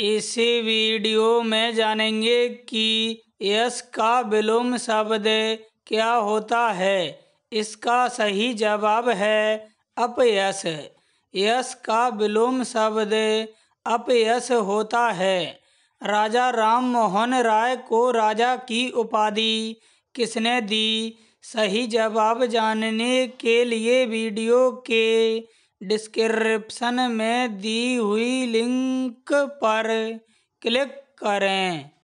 इस वीडियो में जानेंगे कि यस का विलोम शब्द क्या होता है। इसका सही जवाब है अपयश। यस का विलोम शब्द अपयश होता है। राजा राम मोहन राय को राजा की उपाधि किसने दी? सही जवाब जानने के लिए वीडियो के डिस्क्रिप्शन में दी हुई लिंक पर क्लिक करें।